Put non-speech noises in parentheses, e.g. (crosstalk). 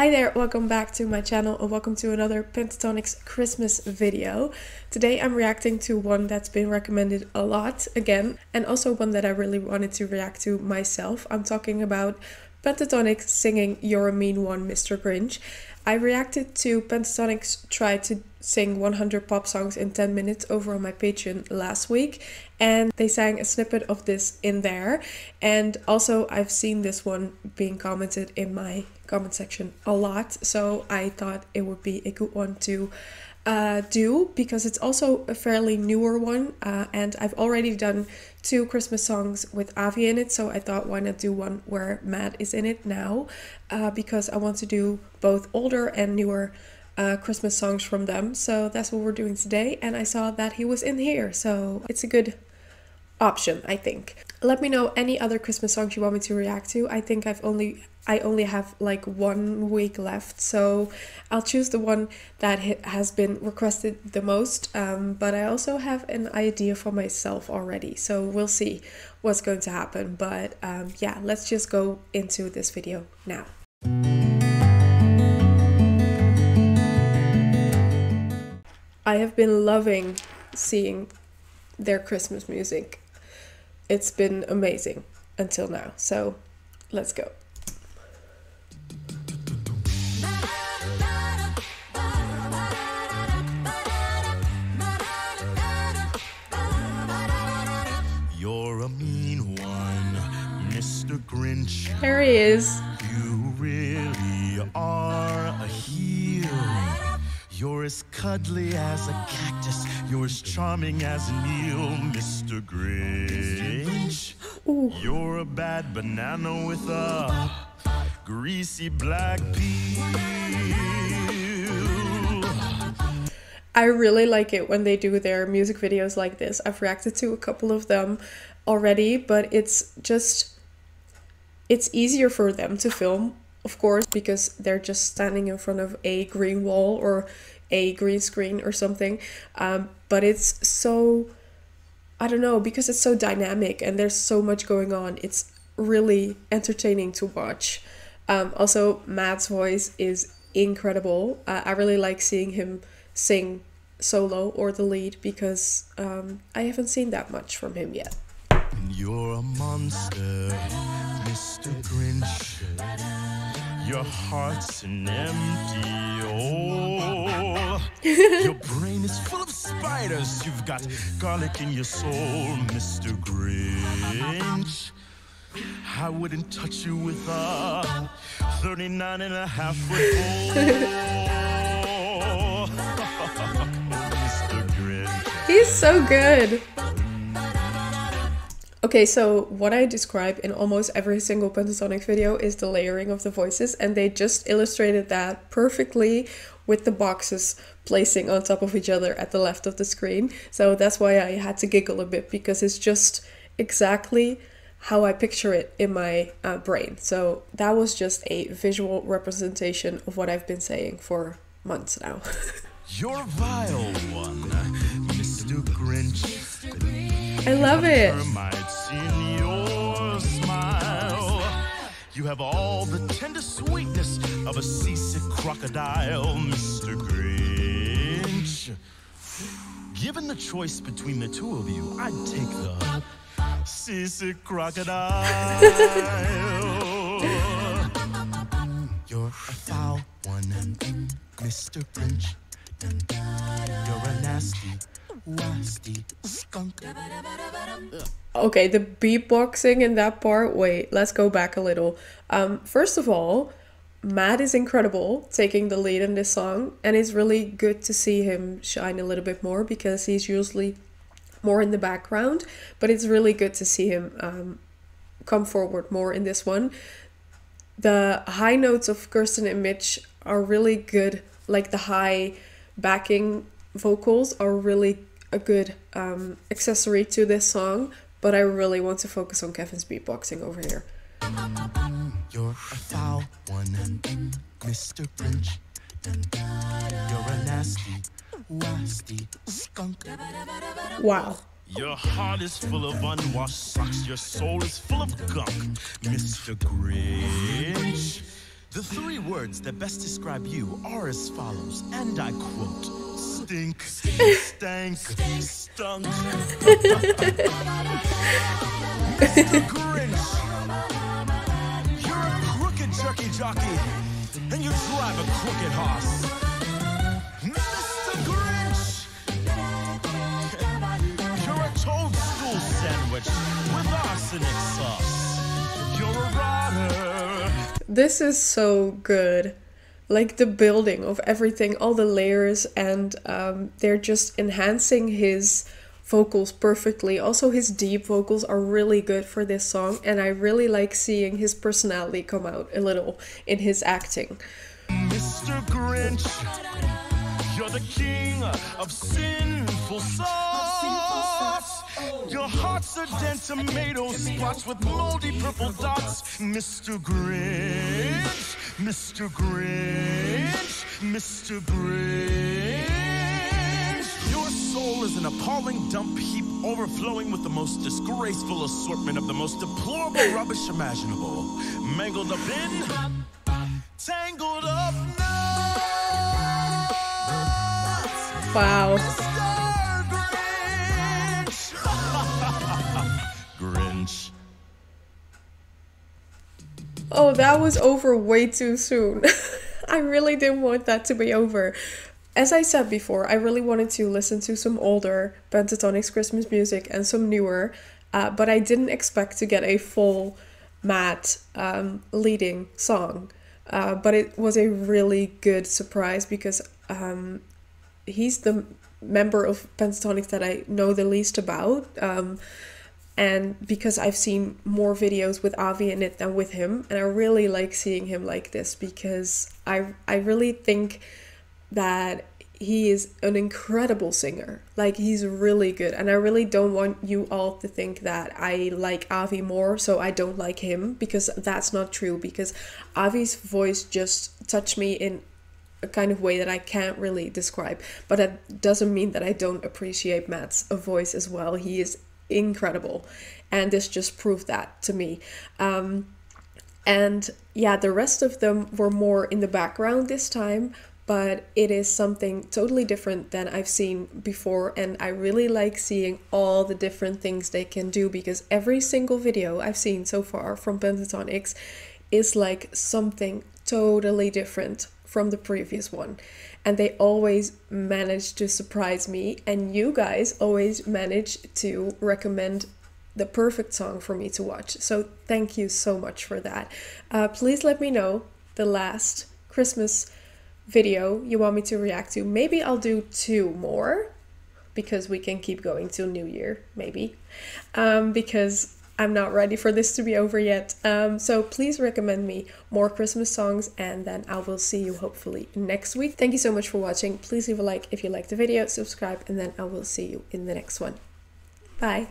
Hi there, welcome back to my channel and welcome to another Pentatonix Christmas video. Today I'm reacting to one that's been recommended a lot again and also one that I really wanted to react to myself. I'm talking about Pentatonix singing You're a Mean One Mr. Grinch. I reacted to Pentatonix try to sing 100 pop songs in 10 minutes over on my Patreon last week and they sang a snippet of this in there and also I've seen this one being commented in my comment section a lot so I thought it would be a good one to uh, do because it's also a fairly newer one uh, and I've already done two Christmas songs with Avi in it so I thought why not do one where Matt is in it now uh, because I want to do both older and newer uh, Christmas songs from them so that's what we're doing today and I saw that he was in here so it's a good option I think. Let me know any other Christmas songs you want me to react to. I think I've only I only have like one week left, so I'll choose the one that has been requested the most. Um, but I also have an idea for myself already, so we'll see what's going to happen. But um, yeah, let's just go into this video now. I have been loving seeing their Christmas music it's been amazing until now. So let's go. You're a mean one, Mr. Grinch. There he is. You really are a heel. You're as cuddly as a cactus. You're as charming as an eel, Mr. Grinch. You're a bad banana with a greasy black peel. I really like it when they do their music videos like this. I've reacted to a couple of them already, but it's just it's easier for them to film of course, because they're just standing in front of a green wall or a green screen or something. Um, but it's so, I don't know, because it's so dynamic and there's so much going on, it's really entertaining to watch. Um, also, Matt's voice is incredible. Uh, I really like seeing him sing solo or the lead because um, I haven't seen that much from him yet. You're a monster, Mr. Grinch. Your heart's an empty hole. (laughs) your brain is full of spiders. You've got garlic in your soul, Mr. Grinch. I wouldn't touch you with a 39 and a half foot (laughs) (laughs) Mr. Grinch. He's so good. Okay, so what I describe in almost every single Pentatonix video is the layering of the voices, and they just illustrated that perfectly with the boxes placing on top of each other at the left of the screen. So that's why I had to giggle a bit because it's just exactly how I picture it in my uh, brain. So that was just a visual representation of what I've been saying for months now. (laughs) You're vile one, Mr. Grinch. I love it. Have all the tender sweetness of a seasick crocodile, Mr. Grinch. Given the choice between the two of you, I'd take the seasick crocodile. You're a foul one, Mr. Grinch. You're a nasty Okay, the beatboxing in that part. Wait, let's go back a little. Um, first of all, Matt is incredible taking the lead in this song, and it's really good to see him shine a little bit more because he's usually more in the background. But it's really good to see him um, come forward more in this one. The high notes of Kirsten and Mitch are really good, like the high backing vocals are really a good um, accessory to this song, but I really want to focus on Kevin's beatboxing over here. You're a foul one, Mr. Grinch. You're a nasty, nasty skunk. Wow. Your heart is full of unwashed socks. Your soul is full of gunk, Mr. Grinch. The three words that best describe you are as follows, and I quote Stink, stank, stunk. Mr. Grinch, you're a crooked jerky jockey, and you drive a crooked horse. Mr. Grinch, you're a toadstool sandwich with arsenic sauce. You're a rotter. This is so good. Like the building of everything, all the layers, and um, they're just enhancing his vocals perfectly. Also, his deep vocals are really good for this song, and I really like seeing his personality come out a little in his acting. Mr. Grinch, you're the king of sinful. Your heart's a dead tomato spots with moldy purple dots. Mr. Grinch, Mr. Grinch, Mr. Grinch. Your soul is an appalling dump heap overflowing with the most disgraceful assortment of the most deplorable (laughs) rubbish imaginable. Mangled up in, tangled up now. Wow. That was over way too soon. (laughs) I really didn't want that to be over. As I said before, I really wanted to listen to some older Pentatonix Christmas music and some newer, uh, but I didn't expect to get a full Matt um, leading song. Uh, but it was a really good surprise because um, he's the member of Pentatonix that I know the least about. Um, and because I've seen more videos with Avi in it than with him, and I really like seeing him like this because I I really think that he is an incredible singer. Like he's really good, and I really don't want you all to think that I like Avi more, so I don't like him because that's not true. Because Avi's voice just touched me in a kind of way that I can't really describe. But that doesn't mean that I don't appreciate Matt's voice as well. He is incredible, and this just proved that to me. Um, and yeah, the rest of them were more in the background this time, but it is something totally different than I've seen before. And I really like seeing all the different things they can do because every single video I've seen so far from Pentatonix is like something totally different from the previous one. And they always manage to surprise me, and you guys always manage to recommend the perfect song for me to watch. So thank you so much for that. Uh, please let me know the last Christmas video you want me to react to. Maybe I'll do two more because we can keep going till New Year, maybe. Um, because I'm not ready for this to be over yet. Um, so please recommend me more Christmas songs and then I will see you hopefully next week. Thank you so much for watching. Please leave a like if you liked the video, subscribe, and then I will see you in the next one. Bye.